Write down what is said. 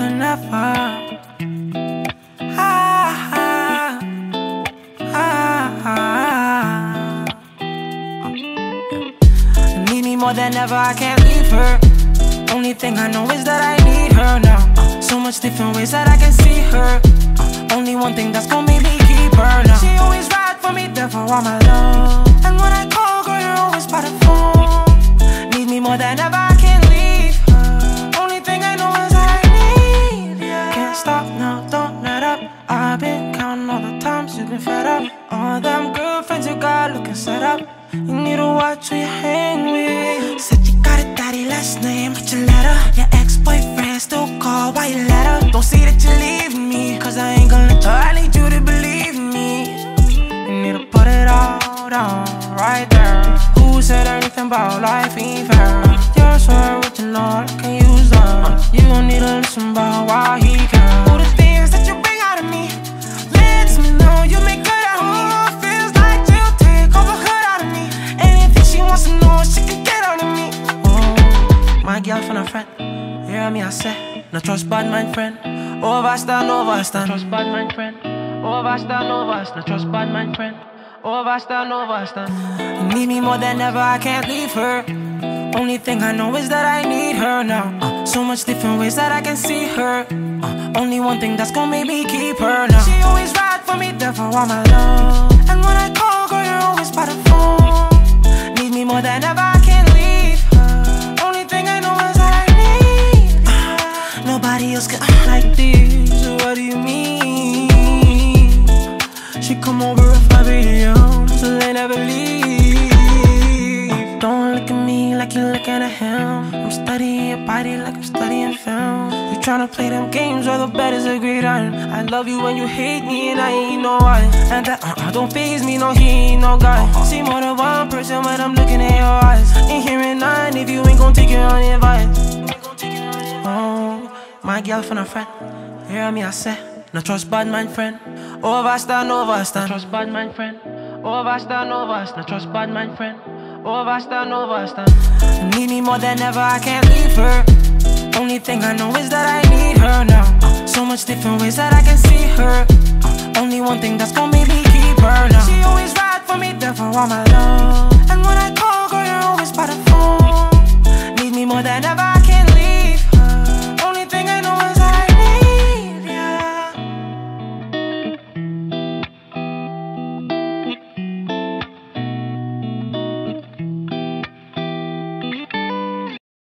than ever. Ah, ah, ah, I need me more than ever, I can't leave her. Only thing I know is that I need her now. So much different ways that I can see her. All them girlfriends you got looking set up. You need to watch who you hang with. Said you got a daddy last name, Archuleta. Your ex-boyfriend still call, why you let her? Don't see that you leave me, cause I ain't gonna let you. I need you to believe me. You need to put it all down right there. Who said anything about life fair? You're so original, I can use that. Girl from a friend, hear me I say, no trust bad mind friend. Overstand, overstand. Trust bad mind friend. Overstand, overstand. No trust bad mind friend. Overstand, overstand. You need me more than ever, I can't leave her. Only thing I know is that I need her now. Uh, so much different ways that I can see her. Uh, only one thing that's gonna make me keep her now. She always ride for me, there for all my love. And when I call, girl, you're always by the phone. Need me more than ever, at him. I'm studying your body like I'm studying film. You tryna play them games where the bet is a great. I love you when you hate me and I ain't no why. And that uh-uh don't phase me, no, he ain't no guy. See more than one person when I'm looking at your eyes. Ain't hearing none if you ain't gon' take your own advice. Oh, my girl from a friend. Hear me, I say. No trust bad man friend. Overstand, overstand. No trust bad man friend. Overstand, overstand. No trust bad man friend. Oh, overstand, overstand. Need me more than ever, I can't leave her. Only thing I know is that I need her now. So much different ways that I can see her. Only one thing that's gonna make me keep her now. She always ride for me, there for all my love.